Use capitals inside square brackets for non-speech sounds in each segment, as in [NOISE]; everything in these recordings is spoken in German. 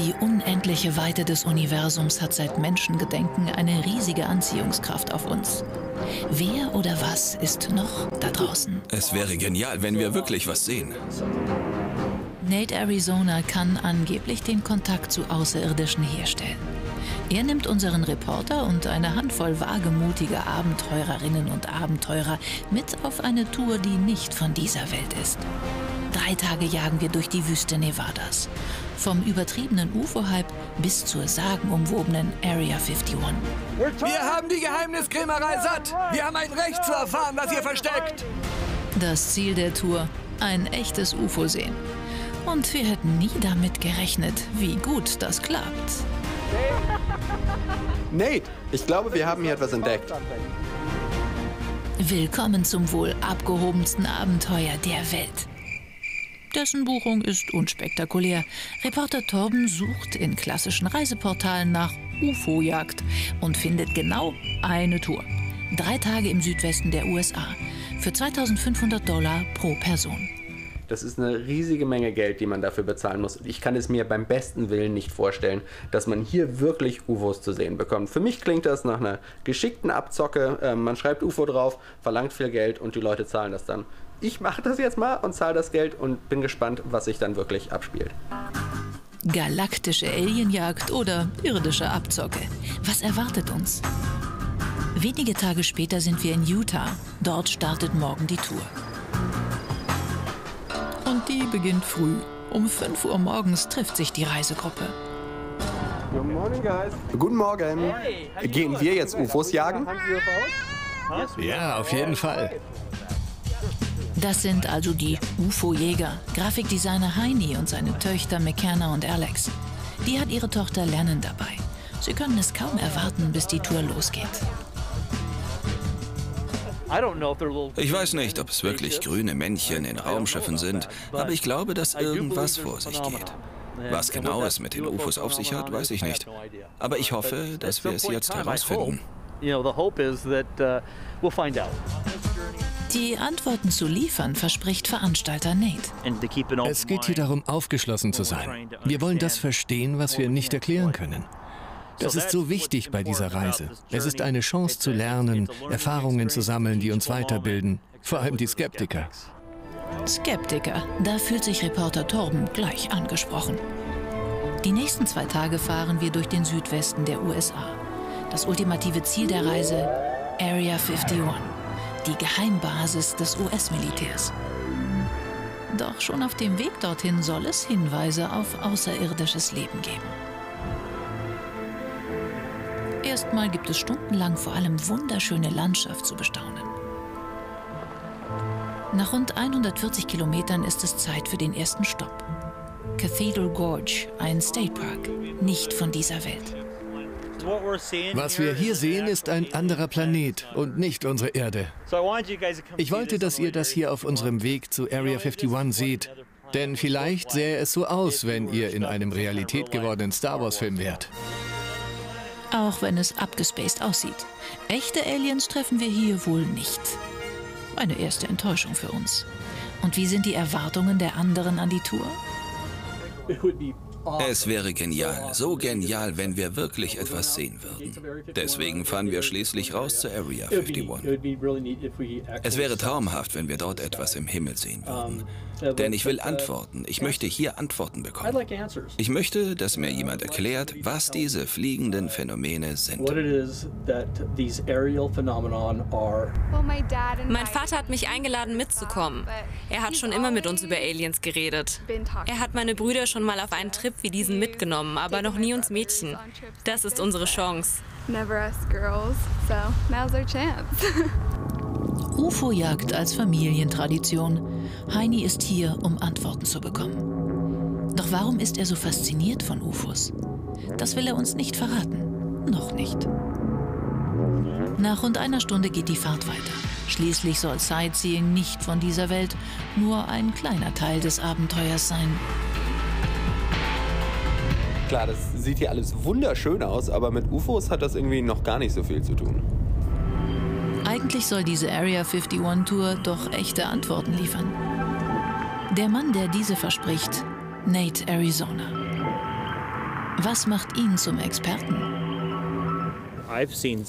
Die unendliche Weite des Universums hat seit Menschengedenken eine riesige Anziehungskraft auf uns. Wer oder was ist noch da draußen? Es wäre genial, wenn wir wirklich was sehen. Nate Arizona kann angeblich den Kontakt zu Außerirdischen herstellen. Er nimmt unseren Reporter und eine Handvoll wagemutiger Abenteurerinnen und Abenteurer mit auf eine Tour, die nicht von dieser Welt ist. Drei Tage jagen wir durch die Wüste Nevadas. Vom übertriebenen UFO-Hype bis zur sagenumwobenen Area 51. Wir haben die Geheimniskrämerei satt. Wir haben ein Recht zu erfahren, was ihr versteckt. Das Ziel der Tour, ein echtes UFO sehen. Und wir hätten nie damit gerechnet, wie gut das klappt. Nate, ich glaube, wir haben hier etwas entdeckt. Willkommen zum wohl abgehobensten Abenteuer der Welt. Dessen Buchung ist unspektakulär. Reporter Torben sucht in klassischen Reiseportalen nach UFO-Jagd und findet genau eine Tour. Drei Tage im Südwesten der USA für 2500 Dollar pro Person. Das ist eine riesige Menge Geld, die man dafür bezahlen muss. Ich kann es mir beim besten Willen nicht vorstellen, dass man hier wirklich UFOs zu sehen bekommt. Für mich klingt das nach einer geschickten Abzocke. Ähm, man schreibt UFO drauf, verlangt viel Geld und die Leute zahlen das dann. Ich mache das jetzt mal und zahle das Geld und bin gespannt, was sich dann wirklich abspielt. Galaktische Alienjagd oder irdische Abzocke. Was erwartet uns? Wenige Tage später sind wir in Utah. Dort startet morgen die Tour. Und die beginnt früh. Um 5 Uhr morgens trifft sich die Reisegruppe. Guten Morgen. Gehen wir jetzt UFOs jagen? Ja, auf jeden Fall. Das sind also die UFO-Jäger, Grafikdesigner Heini und seine Töchter McKenna und Alex. Die hat ihre Tochter Lennon dabei. Sie können es kaum erwarten, bis die Tour losgeht. Ich weiß nicht, ob es wirklich grüne Männchen in Raumschiffen sind, aber ich glaube, dass irgendwas vor sich geht. Was genau es mit den UFOs auf sich hat, weiß ich nicht. Aber ich hoffe, dass wir es jetzt herausfinden. Die Antworten zu liefern verspricht Veranstalter Nate. Es geht hier darum, aufgeschlossen zu sein. Wir wollen das verstehen, was wir nicht erklären können. Das ist so wichtig bei dieser Reise. Es ist eine Chance zu lernen, Erfahrungen zu sammeln, die uns weiterbilden. Vor allem die Skeptiker. Skeptiker, da fühlt sich Reporter Torben gleich angesprochen. Die nächsten zwei Tage fahren wir durch den Südwesten der USA. Das ultimative Ziel der Reise, Area 51, die Geheimbasis des US-Militärs. Doch schon auf dem Weg dorthin soll es Hinweise auf außerirdisches Leben geben. Erstmal gibt es stundenlang vor allem wunderschöne Landschaft zu bestaunen. Nach rund 140 Kilometern ist es Zeit für den ersten Stopp. Cathedral Gorge, ein State Park, nicht von dieser Welt. Was wir hier sehen, ist ein anderer Planet und nicht unsere Erde. Ich wollte, dass ihr das hier auf unserem Weg zu Area 51 seht. Denn vielleicht sähe es so aus, wenn ihr in einem Realität gewordenen Star Wars-Film wärt. Auch wenn es abgespaced aussieht. Echte Aliens treffen wir hier wohl nicht. Eine erste Enttäuschung für uns. Und wie sind die Erwartungen der anderen an die Tour? Es wäre genial, so genial, wenn wir wirklich etwas sehen würden. Deswegen fahren wir schließlich raus zur Area 51. Es wäre traumhaft, wenn wir dort etwas im Himmel sehen würden. Denn ich will Antworten. Ich möchte hier Antworten bekommen. Ich möchte, dass mir jemand erklärt, was diese fliegenden Phänomene sind. Mein Vater hat mich eingeladen mitzukommen. Er hat schon immer mit uns über Aliens geredet. Er hat meine Brüder schon mal auf einen Trip wie diesen mitgenommen, aber noch nie uns Mädchen. Das ist unsere Chance. [LAUGHS] UFO-Jagd als Familientradition. Heini ist hier, um Antworten zu bekommen. Doch warum ist er so fasziniert von UFOs? Das will er uns nicht verraten. Noch nicht. Nach rund einer Stunde geht die Fahrt weiter. Schließlich soll Sightseeing nicht von dieser Welt nur ein kleiner Teil des Abenteuers sein. Klar, das sieht hier alles wunderschön aus, aber mit UFOs hat das irgendwie noch gar nicht so viel zu tun. Eigentlich soll diese Area 51 Tour doch echte Antworten liefern. Der Mann, der diese verspricht, Nate Arizona. Was macht ihn zum Experten?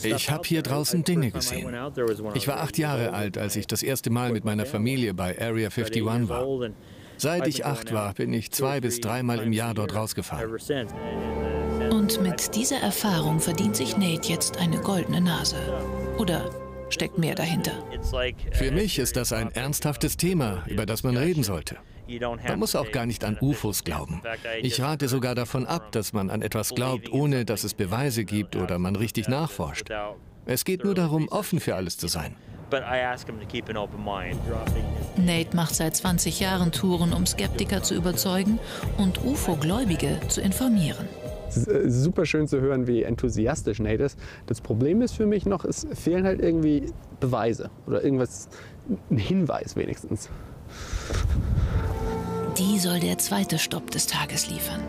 Ich habe hier draußen Dinge gesehen. Ich war acht Jahre alt, als ich das erste Mal mit meiner Familie bei Area 51 war. Seit ich acht war, bin ich zwei bis dreimal im Jahr dort rausgefahren. Und mit dieser Erfahrung verdient sich Nate jetzt eine goldene Nase. Oder steckt mehr dahinter? Für mich ist das ein ernsthaftes Thema, über das man reden sollte. Man muss auch gar nicht an UFOs glauben. Ich rate sogar davon ab, dass man an etwas glaubt, ohne dass es Beweise gibt oder man richtig nachforscht. Es geht nur darum, offen für alles zu sein. Nate macht seit 20 Jahren Touren, um Skeptiker zu überzeugen und UFO-Gläubige zu informieren. Es ist äh, super schön zu hören, wie enthusiastisch Nate ist. Das Problem ist für mich noch, es fehlen halt irgendwie Beweise oder irgendwas, ein Hinweis wenigstens. Die soll der zweite Stopp des Tages liefern.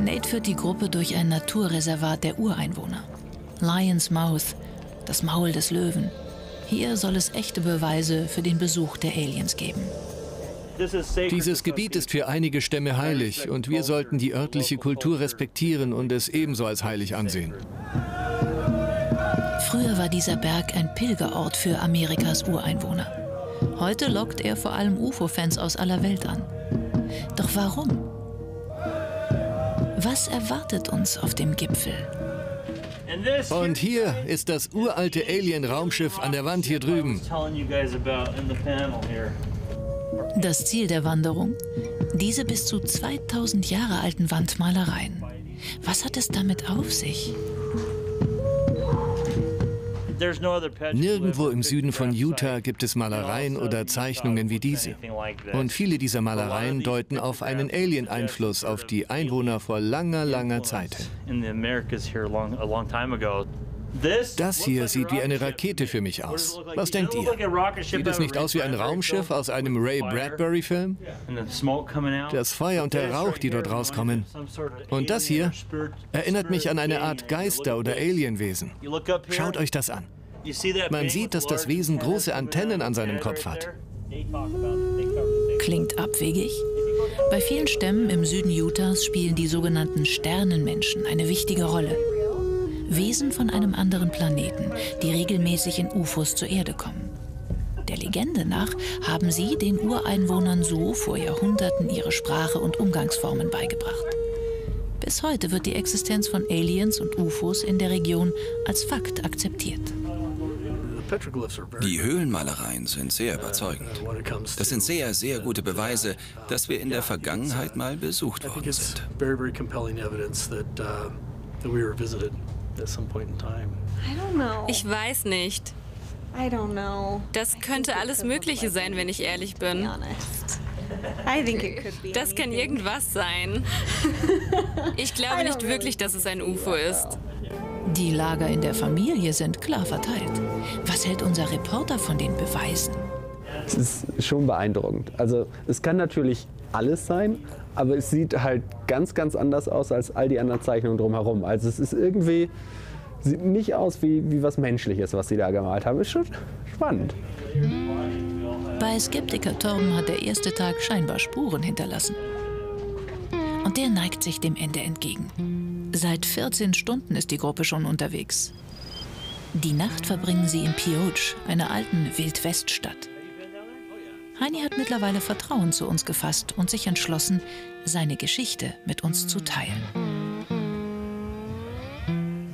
Nate führt die Gruppe durch ein Naturreservat der Ureinwohner. Lion's Mouth, das Maul des Löwen. Hier soll es echte Beweise für den Besuch der Aliens geben. Dieses Gebiet ist für einige Stämme heilig und wir sollten die örtliche Kultur respektieren und es ebenso als heilig ansehen. Früher war dieser Berg ein Pilgerort für Amerikas Ureinwohner. Heute lockt er vor allem UFO-Fans aus aller Welt an. Doch warum? Was erwartet uns auf dem Gipfel? Und hier ist das uralte Alien-Raumschiff an der Wand hier drüben. Das Ziel der Wanderung? Diese bis zu 2000 Jahre alten Wandmalereien. Was hat es damit auf sich? Nirgendwo im Süden von Utah gibt es Malereien oder Zeichnungen wie diese. Und viele dieser Malereien deuten auf einen Alien-Einfluss auf die Einwohner vor langer, langer Zeit hin. Das hier sieht wie eine Rakete für mich aus. Was denkt ihr? Sieht es nicht aus wie ein Raumschiff aus einem Ray Bradbury-Film? Das Feuer und der Rauch, die dort rauskommen. Und das hier erinnert mich an eine Art Geister oder Alienwesen. Schaut euch das an. Man sieht, dass das Wesen große Antennen an seinem Kopf hat. Klingt abwegig? Bei vielen Stämmen im Süden Utahs spielen die sogenannten Sternenmenschen eine wichtige Rolle. Wesen von einem anderen Planeten, die regelmäßig in UFOs zur Erde kommen. Der Legende nach haben sie den Ureinwohnern so vor Jahrhunderten ihre Sprache und Umgangsformen beigebracht. Bis heute wird die Existenz von Aliens und UFOs in der Region als Fakt akzeptiert. Die Höhlenmalereien sind sehr überzeugend. Das sind sehr, sehr gute Beweise, dass wir in der Vergangenheit mal besucht worden sind at some point in time? I don't know. Ich weiß nicht. I don't know. Das könnte alles Mögliche sein, wenn ich ehrlich bin. Das kann irgendwas sein. [LAUGHS] Ich glaube nicht wirklich, dass es ein UFO ist. Die Lager in der Familie sind klar verteilt. Was hält unser Reporter von den Beweisen? Es ist schon beeindruckend. Also es kann natürlich alles sein, aber es sieht halt ganz, ganz anders aus als all die anderen Zeichnungen drumherum. Also es ist irgendwie, sieht nicht aus wie, wie was Menschliches, was sie da gemalt haben. Ist schon spannend. Bei Skeptiker Tom hat der erste Tag scheinbar Spuren hinterlassen. Und der neigt sich dem Ende entgegen. Seit 14 Stunden ist die Gruppe schon unterwegs. Die Nacht verbringen sie in Pioche, einer alten Wildweststadt. Heini hat mittlerweile Vertrauen zu uns gefasst und sich entschlossen, seine Geschichte mit uns zu teilen.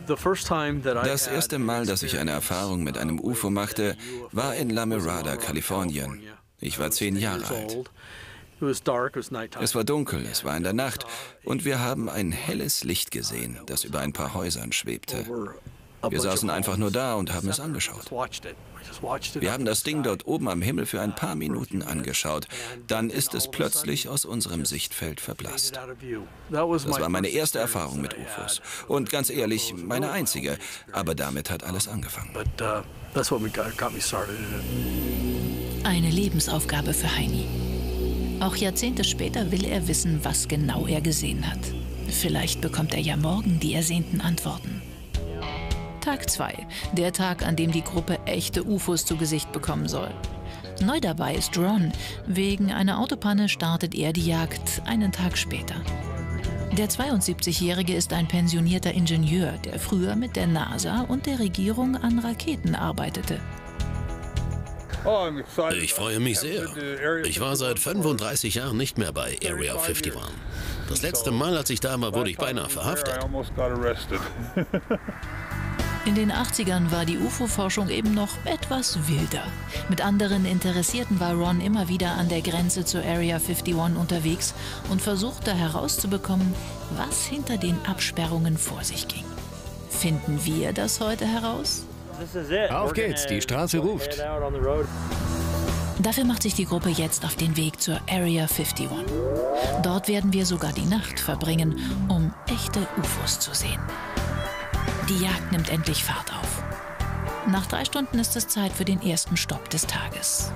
Das erste Mal, dass ich eine Erfahrung mit einem UFO machte, war in La Mirada, Kalifornien. Ich war zehn Jahre alt. Es war dunkel, es war in der Nacht und wir haben ein helles Licht gesehen, das über ein paar Häusern schwebte. Wir saßen einfach nur da und haben es angeschaut. Wir haben das Ding dort oben am Himmel für ein paar Minuten angeschaut. Dann ist es plötzlich aus unserem Sichtfeld verblasst. Das war meine erste Erfahrung mit UFOs. Und ganz ehrlich, meine einzige. Aber damit hat alles angefangen. Uh, eine Lebensaufgabe für Heini. Auch Jahrzehnte später will er wissen, was genau er gesehen hat. Vielleicht bekommt er ja morgen die ersehnten Antworten. Tag 2, der Tag, an dem die Gruppe echte UFOs zu Gesicht bekommen soll. Neu dabei ist Ron. Wegen einer Autopanne startet er die Jagd einen Tag später. Der 72-Jährige ist ein pensionierter Ingenieur, der früher mit der NASA und der Regierung an Raketen arbeitete. Ich freue mich sehr. Ich war seit 35 Jahren nicht mehr bei Area 51. Das letzte Mal, als ich da war, wurde ich beinahe verhaftet. [LAUGHS] [LAUGHS] In den 80ern war die UFO-Forschung eben noch etwas wilder. Mit anderen Interessierten war Ron immer wieder an der Grenze zur Area 51 unterwegs und versuchte herauszubekommen, was hinter den Absperrungen vor sich ging. Finden wir das heute heraus? Auf geht's, die Straße ruft. Dafür macht sich die Gruppe jetzt auf den Weg zur Area 51. Dort werden wir sogar die Nacht verbringen, um echte UFOs zu sehen. Die Jagd nimmt endlich Fahrt auf. Nach drei Stunden ist es Zeit für den ersten Stopp des Tages.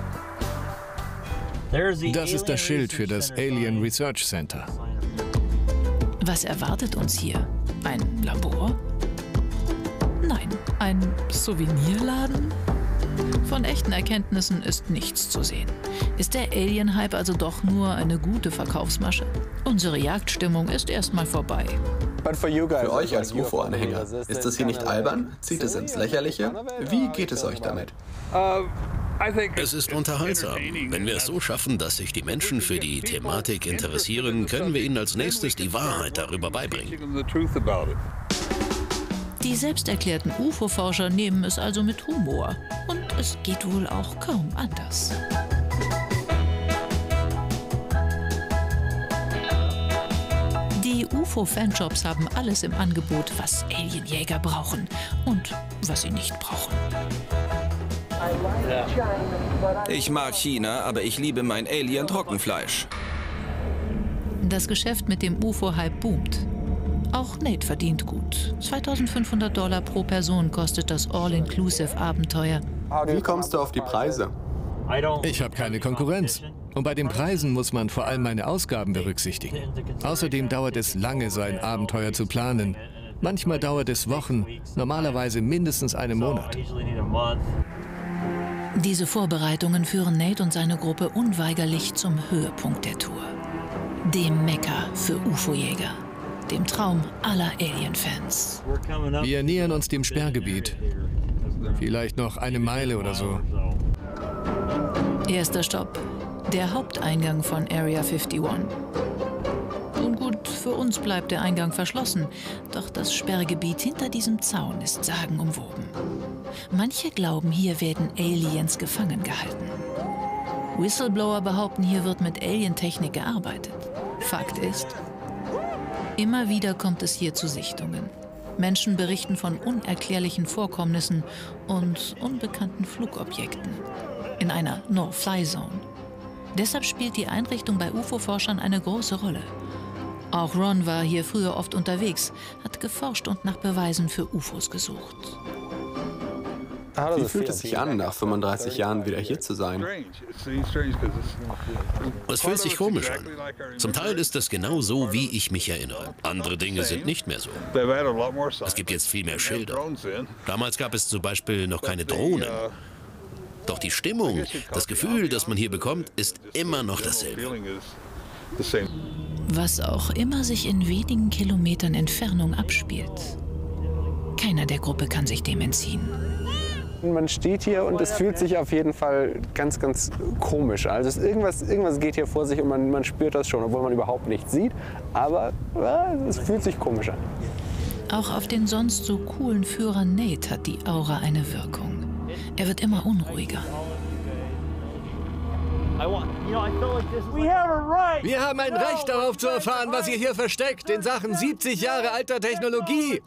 Das ist das Schild für das Alien Research Center. Was erwartet uns hier? Ein Labor? Nein, ein Souvenirladen? Von echten Erkenntnissen ist nichts zu sehen. Ist der Alien-Hype also doch nur eine gute Verkaufsmasche? Unsere Jagdstimmung ist erstmal vorbei. Für euch als UFO-Anhänger, ist das hier nicht albern? Zieht es ins Lächerliche? Wie geht es euch damit? Es ist unterhaltsam. Wenn wir es so schaffen, dass sich die Menschen für die Thematik interessieren, können wir ihnen als nächstes die Wahrheit darüber beibringen. Die selbsterklärten UFO-Forscher nehmen es also mit Humor. Und es geht wohl auch kaum anders. UFO-Fanshops haben alles im Angebot, was Alienjäger brauchen und was sie nicht brauchen. Ich mag China, aber ich liebe mein Alien-Trockenfleisch. Das Geschäft mit dem UFO-Hype boomt. Auch Nate verdient gut. 2500 Dollar pro Person kostet das All-Inclusive-Abenteuer. Wie kommst du auf die Preise? Ich habe keine Konkurrenz. Und bei den Preisen muss man vor allem meine Ausgaben berücksichtigen. Außerdem dauert es lange, so ein Abenteuer zu planen. Manchmal dauert es Wochen, normalerweise mindestens einen Monat. Diese Vorbereitungen führen Nate und seine Gruppe unweigerlich zum Höhepunkt der Tour. Dem Mekka für UFO-Jäger. Dem Traum aller Alien-Fans. Wir nähern uns dem Sperrgebiet. Vielleicht noch eine Meile oder so. Erster Stopp. Der Haupteingang von Area 51. Nun gut, für uns bleibt der Eingang verschlossen, doch das Sperrgebiet hinter diesem Zaun ist sagenumwoben. Manche glauben, hier werden Aliens gefangen gehalten. Whistleblower behaupten, hier wird mit Alientechnik gearbeitet. Fakt ist, immer wieder kommt es hier zu Sichtungen. Menschen berichten von unerklärlichen Vorkommnissen und unbekannten Flugobjekten in einer No-Fly-Zone. Deshalb spielt die Einrichtung bei UFO-Forschern eine große Rolle. Auch Ron war hier früher oft unterwegs, hat geforscht und nach Beweisen für UFOs gesucht. Wie fühlt es sich an, nach 35 Jahren wieder hier zu sein? Es fühlt sich komisch an. Zum Teil ist es genau so, wie ich mich erinnere. Andere Dinge sind nicht mehr so. Es gibt jetzt viel mehr Schilder. Damals gab es zum Beispiel noch keine Drohnen. Doch die Stimmung, das Gefühl, das man hier bekommt, ist immer noch dasselbe. Was auch immer sich in wenigen Kilometern Entfernung abspielt. Keiner der Gruppe kann sich dem entziehen. Man steht hier und es fühlt sich auf jeden Fall ganz, ganz komisch. Also es irgendwas, irgendwas geht hier vor sich und man, man spürt das schon, obwohl man überhaupt nichts sieht. Aber ja, es fühlt sich komisch an. Auch auf den sonst so coolen Führer Nate hat die Aura eine Wirkung. Er wird immer unruhiger. Wir haben ein Recht darauf zu erfahren, was ihr hier versteckt in Sachen 70 Jahre alter Technologie.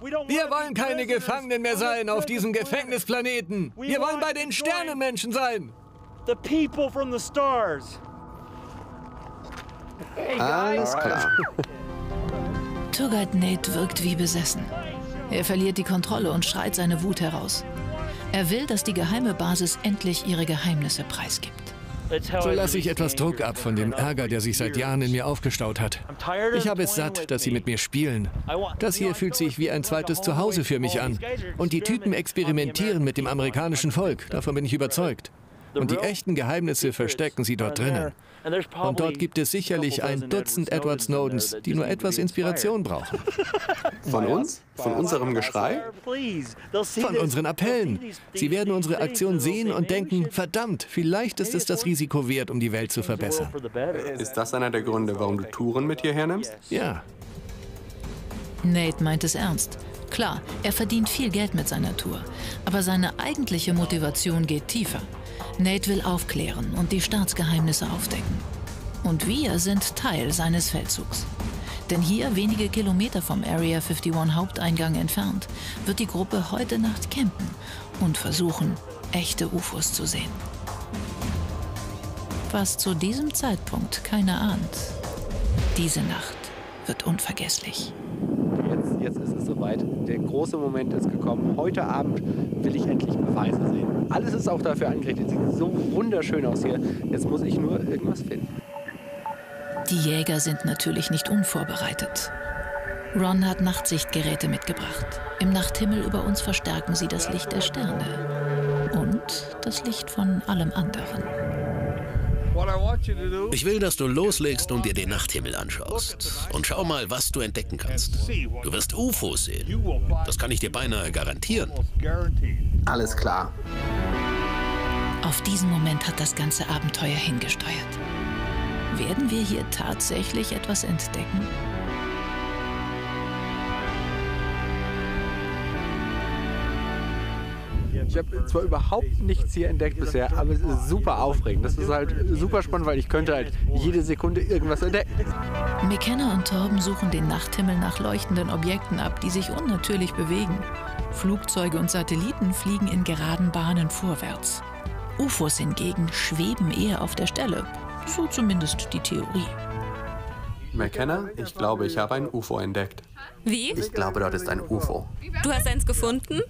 Wir wollen keine Gefangenen mehr sein auf diesem Gefängnisplaneten. Wir wollen bei den Sternenmenschen sein. Alles klar. Tourguide Nate wirkt wie besessen. Er verliert die Kontrolle und schreit seine Wut heraus. Er will, dass die geheime Basis endlich ihre Geheimnisse preisgibt. So lasse ich etwas Druck ab von dem Ärger, der sich seit Jahren in mir aufgestaut hat. Ich habe es satt, dass sie mit mir spielen. Das hier fühlt sich wie ein zweites Zuhause für mich an. Und die Typen experimentieren mit dem amerikanischen Volk, davon bin ich überzeugt. Und die echten Geheimnisse verstecken sie dort drinnen. Und dort gibt es sicherlich ein Dutzend Edward Snowdens, die nur etwas Inspiration [LAUGHS] brauchen. Von uns? Von unserem Geschrei? Von unseren Appellen. Sie werden unsere Aktion sehen und denken, verdammt, vielleicht ist es das Risiko wert, um die Welt zu verbessern. Ist das einer der Gründe, warum du Touren mit hierher nimmst? Ja. Nate meint es ernst. Klar, er verdient viel Geld mit seiner Tour, aber seine eigentliche Motivation geht tiefer. Nate will aufklären und die Staatsgeheimnisse aufdecken. Und wir sind Teil seines Feldzugs. Denn hier, wenige Kilometer vom Area 51 Haupteingang entfernt, wird die Gruppe heute Nacht campen und versuchen, echte UFOs zu sehen. Was zu diesem Zeitpunkt keiner ahnt. Diese Nacht wird unvergesslich. Jetzt, jetzt ist es soweit. Der große Moment ist gekommen. Heute Abend will ich endlich Beweise sehen. Alles ist auch dafür angerichtet. Sieht so wunderschön aus hier. Jetzt muss ich nur irgendwas finden. Die Jäger sind natürlich nicht unvorbereitet. Ron hat Nachtsichtgeräte mitgebracht. Im Nachthimmel über uns verstärken sie das Licht der Sterne und das Licht von allem anderen. Ich will, dass du loslegst und dir den Nachthimmel anschaust. Und schau mal, was du entdecken kannst. Du wirst UFOs sehen. Das kann ich dir beinahe garantieren. Alles klar. Auf diesen Moment hat das ganze Abenteuer hingesteuert. Werden wir hier tatsächlich etwas entdecken? Ich habe zwar überhaupt nichts hier entdeckt bisher, aber es ist super aufregend. Das ist halt super spannend, weil ich könnte halt jede Sekunde irgendwas entdecken. McKenna und Torben suchen den Nachthimmel nach leuchtenden Objekten ab, die sich unnatürlich bewegen. Flugzeuge und Satelliten fliegen in geraden Bahnen vorwärts. UFOs hingegen schweben eher auf der Stelle, so zumindest die Theorie. McKenna, ich glaube, ich habe ein UFO entdeckt. Wie? Ich glaube, dort ist ein UFO. Du hast eins gefunden?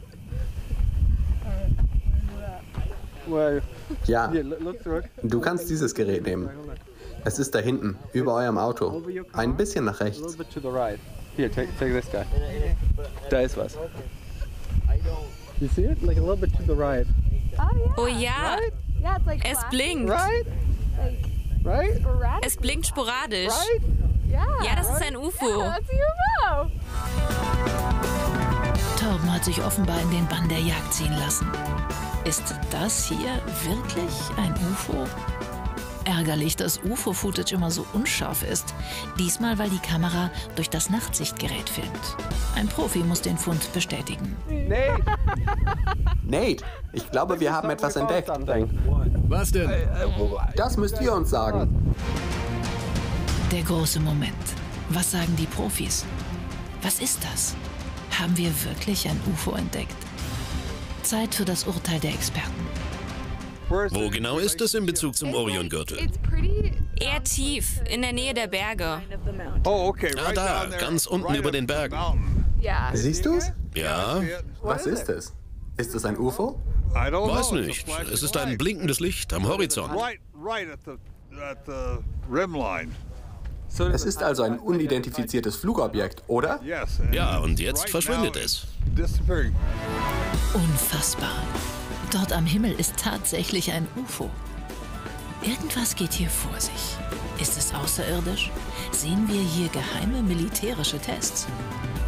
Ja. Du kannst dieses Gerät nehmen. Es ist da hinten, über eurem Auto. Ein bisschen nach rechts. Hier, take, take this guy. Da ist was. You see it? Like a little bit to the right. Oh ja. Es blinkt. Right? Right? Es blinkt sporadisch. Ja, das ist ein UFO. Torben hat sich offenbar in den Bann der Jagd ziehen lassen. Ist das hier wirklich ein UFO? Ärgerlich, dass UFO-Footage immer so unscharf ist. Diesmal, weil die Kamera durch das Nachtsichtgerät filmt. Ein Profi muss den Fund bestätigen. Nate! Nate, ich glaube, wir haben etwas entdeckt. Was denn? Das müsst ihr uns sagen. Der große Moment. Was sagen die Profis? Was ist das? Haben wir wirklich ein UFO entdeckt? Zeit für das Urteil der Experten. Wo genau ist es in Bezug zum Oriongürtel? Eher tief, in der Nähe der Berge. Oh, okay. Ah, da, ganz unten über den Bergen. Siehst du es? Ja. Was ist es? Ist es ein UFO? Weiß nicht. Es ist ein blinkendes Licht am Horizont. Es ist also ein unidentifiziertes Flugobjekt, oder? Ja, und jetzt verschwindet es. Unfassbar. Dort am Himmel ist tatsächlich ein UFO. Irgendwas geht hier vor sich. Ist es außerirdisch? Sehen wir hier geheime militärische Tests?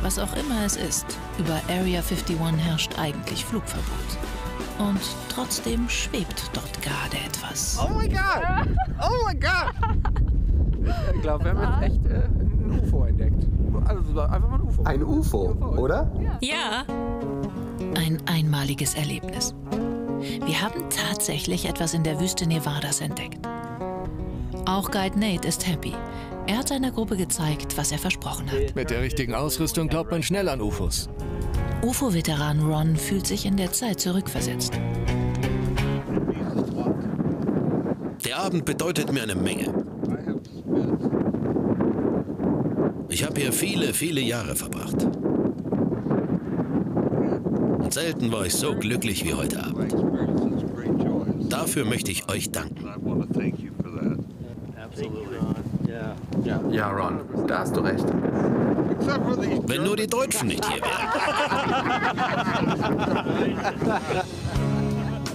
Was auch immer es ist, über Area 51 herrscht eigentlich Flugverbot. Und trotzdem schwebt dort gerade etwas. Oh mein Gott! Oh mein Gott! Ich glaube, wir haben jetzt echt äh, ein UFO entdeckt. Also einfach mal ein UFO. Ein UFO, oder? Ja. Ein einmaliges Erlebnis. Wir haben tatsächlich etwas in der Wüste Nevadas entdeckt. Auch Guide Nate ist happy. Er hat seiner Gruppe gezeigt, was er versprochen hat. Mit der richtigen Ausrüstung glaubt man schnell an UFOs. UFO-Veteran Ron fühlt sich in der Zeit zurückversetzt. Der Abend bedeutet mir eine Menge. Ich habe hier viele, viele Jahre verbracht. Und selten war ich so glücklich wie heute Abend. Dafür möchte ich euch danken. Ja, Ron, da hast du recht. Wenn nur die Deutschen nicht hier wären.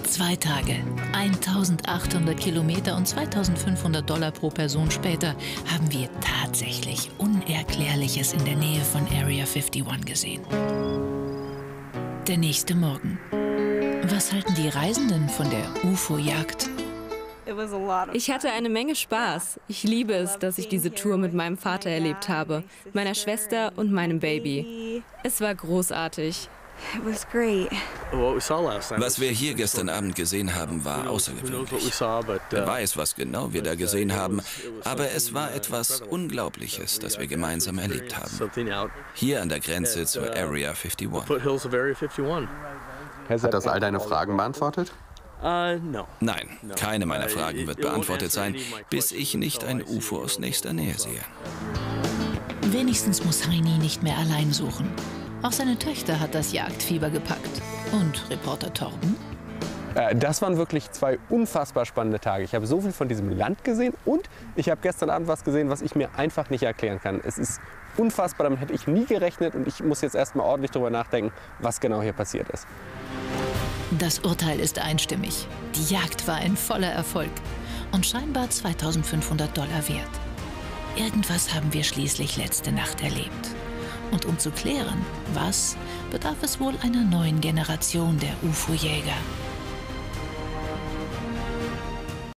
Zwei Tage, 1800 Kilometer und 2500 Dollar pro Person später haben wir tatsächlich Unerklärliches in der Nähe von Area 51 gesehen. Der nächste Morgen. Was halten die Reisenden von der UFO-Jagd? Ich hatte eine Menge Spaß. Ich liebe es, dass ich diese Tour mit meinem Vater erlebt habe, meiner Schwester und meinem Baby. Es war großartig. Was wir hier gestern Abend gesehen haben, war außergewöhnlich. Wer weiß, was genau wir da gesehen haben, aber es war etwas Unglaubliches, das wir gemeinsam erlebt haben. Hier an der Grenze zur Area 51. Hat das all deine Fragen beantwortet? Nein, keine meiner Fragen wird beantwortet sein, bis ich nicht ein UFO aus nächster Nähe sehe. Wenigstens muss Heini nicht mehr allein suchen. Auch seine Töchter hat das Jagdfieber gepackt. Und Reporter Torben? Äh, das waren wirklich zwei unfassbar spannende Tage. Ich habe so viel von diesem Land gesehen und ich habe gestern Abend was gesehen, was ich mir einfach nicht erklären kann. Es ist unfassbar, damit hätte ich nie gerechnet und ich muss jetzt erstmal ordentlich darüber nachdenken, was genau hier passiert ist. Das Urteil ist einstimmig. Die Jagd war ein voller Erfolg und scheinbar 2500 Dollar wert. Irgendwas haben wir schließlich letzte Nacht erlebt. Und um zu klären, was, bedarf es wohl einer neuen Generation der UFO-Jäger.